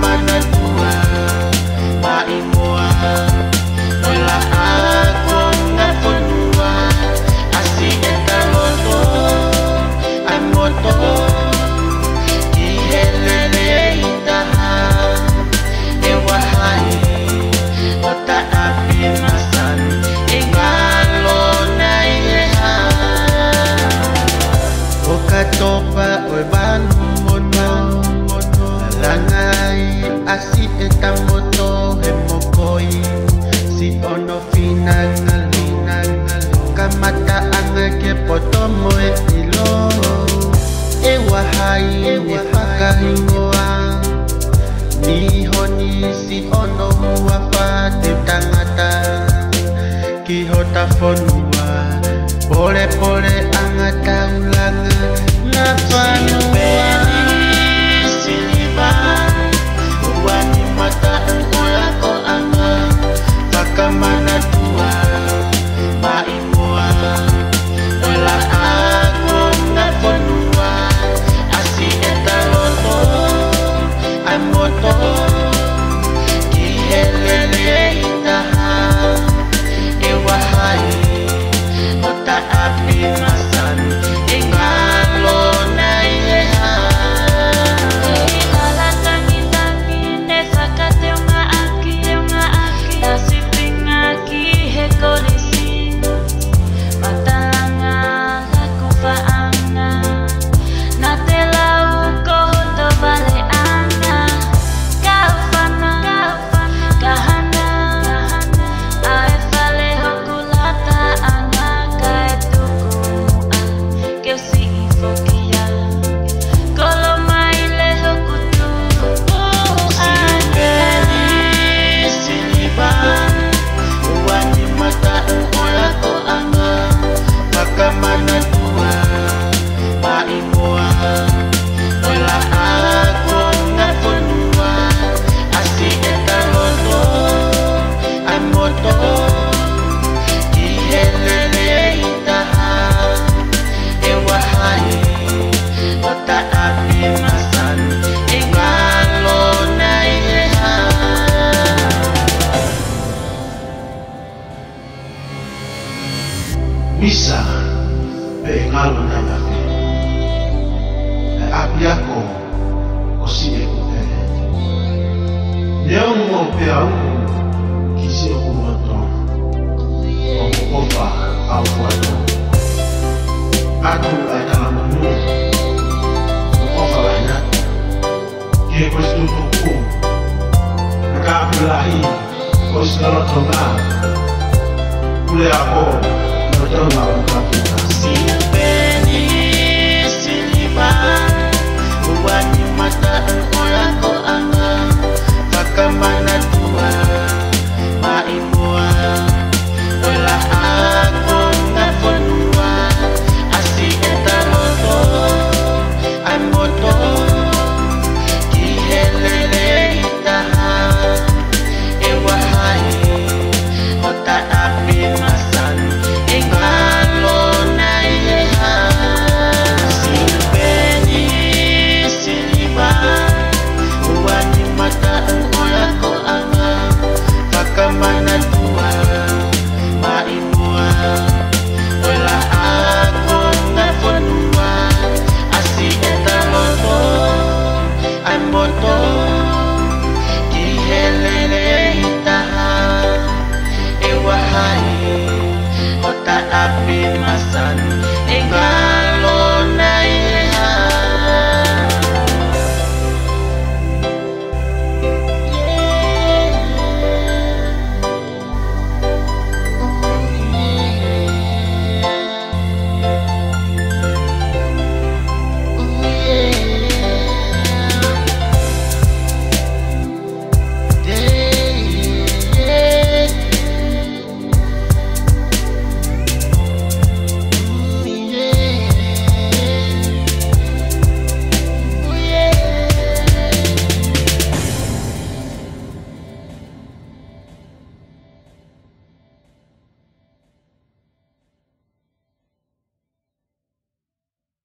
my night. lingua Nihoni si Kihota fonua Pole pole angata ulanga muerto. peengalo na yawe apiako osili ekutele leongo mpe auku kisi okulwato okukofa aukuwato batu baekala monu okofa banyata kekostutuku naka abdulahi osilalotonga kule ako Eu não mal quanto nasci